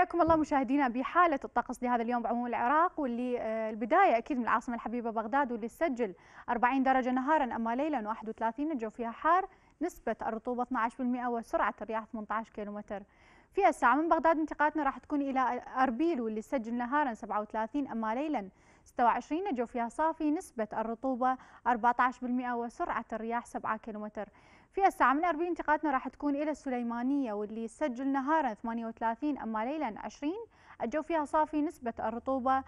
حياكم الله مشاهدينا بحالة الطقس لهذا اليوم بعموم العراق واللي آه، البداية أكيد من العاصمة الحبيبة بغداد واللي سجل 40 درجة نهارا أما ليلا 31 الجو فيها حار نسبة الرطوبة 12% وسرعة الرياح 18 كيلومتر. في الساعة من بغداد انتقالاتنا راح تكون إلى أربيل واللي سجل نهارا 37 أما ليلا 26 الجو فيها صافي نسبة الرطوبة 14% وسرعة الرياح 7 كيلومتر. في الساعة من أربيل انتقالاتنا راح تكون إلى السليمانية واللي سجل نهارا 38 أما ليلا 20 الجو فيها صافي نسبة الرطوبة 16%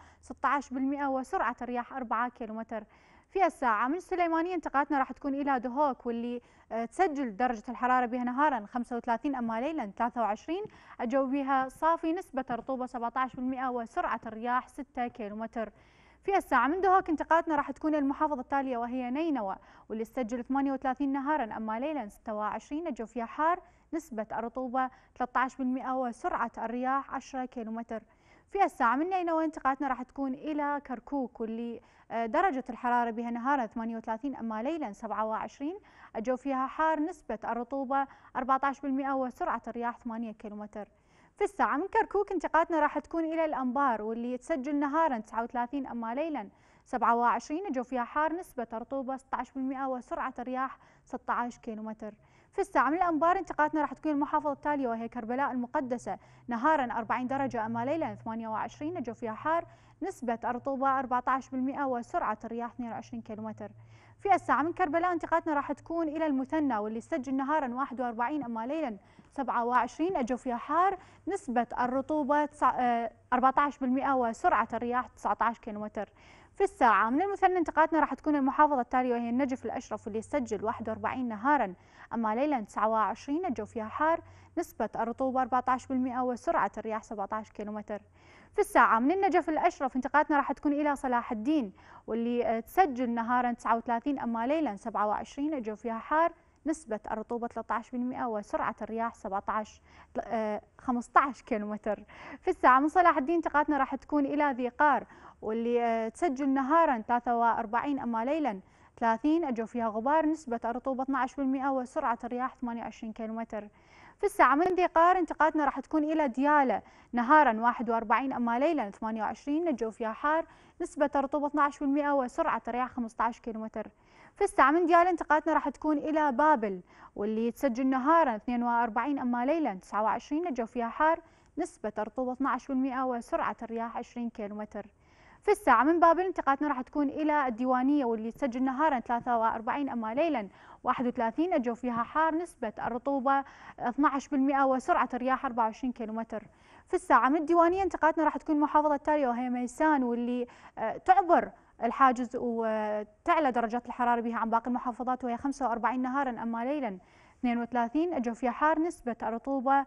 وسرعة الرياح 4 كيلومتر. في الساعة من السليمانية انتقالاتنا راح تكون إلى دهوك واللي آه، تسجل درجة الحرارة بها نهارا 35 أما ليلا 23 الجو بها صافي نسبة الرطوبة 17% وسرعة الرياح 6 كيلومتر. في الساعة. من دهوك انتقالاتنا راح تكون المحافظة التالية وهي نينوى واللي تسجل 38 نهارا. أما ليلا 26 الجو فيها حار. نسبة الرطوبة 13% وسرعة الرياح 10 كيلومتر. في الساعة من نينوى انتقالاتنا راح تكون إلى كركوك واللي آه، درجة الحرارة بها نهارا 38 أما ليلا 27 الجو فيها حار. نسبة الرطوبة 14% وسرعة الرياح 8 كيلومتر. في الساعة. من كركوك انتقالاتنا راح تكون إلى الأنبار واللي تسجل نهارا 39 أما ليلا 27 الجو فيها حار نسبة رطوبة 16% وسرعة الرياح 16 كيلومتر. في الساعة من الأنبار انتقالاتنا راح تكون المحافظة التالية وهي كربلاء المقدسة نهارا 40 درجة أما ليلا 28 الجو فيها حار نسبة الرطوبة 14% وسرعة الرياح 22 كيلومتر. في الساعة من كربلاء انتقالاتنا راح تكون إلى المثنى واللي سجل نهارا 41 أما ليلا 27 الجو فيها حار نسبة الرطوبة 14% آه، وسرعة الرياح 19 كيلومتر. في الساعة. من المثنى انتقالاتنا راح تكون المحافظة التالية وهي النجف الأشرف واللي سجل 41 نهارا. أما ليلا 29 الجو فيها حار. نسبة الرطوبة 14% وسرعة الرياح 17 كيلومتر. في الساعة من النجف الأشرف انتقالاتنا راح تكون إلى صلاح الدين واللي تسجل نهارا 39 أما ليلا 27 الجو فيها حار. نسبة الرطوبة 13% وسرعة الرياح 17 15 كيلومتر. في الساعة من صلاح الدين انتقالاتنا راح تكون إلى ذي قار واللي آه، تسجل نهارا 43 أما ليلا 30 الجو فيها غبار نسبة الرطوبة 12% وسرعة الرياح 28 كيلومتر. في الساعة من ذي قار انتقالاتنا راح تكون إلى ديالة نهارا 41 أما ليلا 28 الجو فيها حار نسبة الرطوبة 12% وسرعة الرياح 15 كيلومتر. في الساعة من ديالة انتقالاتنا راح تكون إلى بابل واللي تسجل نهارا 42 أما ليلا 29 الجو فيها حار نسبة الرطوبة 12% وسرعة الرياح 20 كيلومتر. في الساعة من بابل انتقالاتنا راح تكون إلى الديوانية واللي تسجل نهارا 43 أما ليلا 31 الجو فيها حار نسبة الرطوبة 12% وسرعة الرياح 24 كيلومتر. في الساعة من الديوانية انتقالاتنا راح تكون المحافظة التالية وهي ميسان واللي آه، تعبر الحاجز وتعلى درجات الحرارة بها عن باقي المحافظات وهي 45 نهارا أما ليلا 32 الجو فيها حار نسبة الرطوبة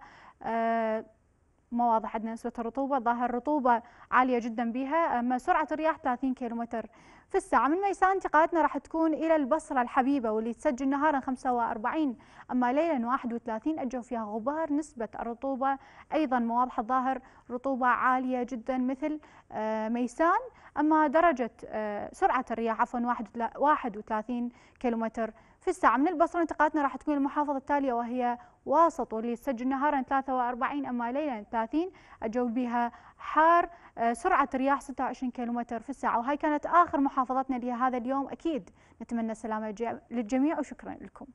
ما واضح عندنا نسبة الرطوبة ظاهر رطوبة عالية جدا بها أما سرعة الرياح 30 كيلومتر في الساعة. من ميسان انتقالاتنا راح تكون إلى البصرة الحبيبة واللي تسجل نهارا 45 أما ليلا 31 الجو فيها غبار نسبة الرطوبة. أيضا مواضح الظاهر رطوبة عالية جدا مثل آه، ميسان. أما درجة آه، سرعة الرياح عفوا 31 كيلومتر في الساعة من البصرة انتقالاتنا راح تكون المحافظة التالية وهي واسط واللي تسجل نهارا 43 أما ليلا 30 الجو بها حار آه، سرعة الرياح 26 كيلومتر في الساعة. وهي كانت آخر محافظتنا لهذا اليوم. أكيد نتمنى السلامة للجميع وشكرا لكم.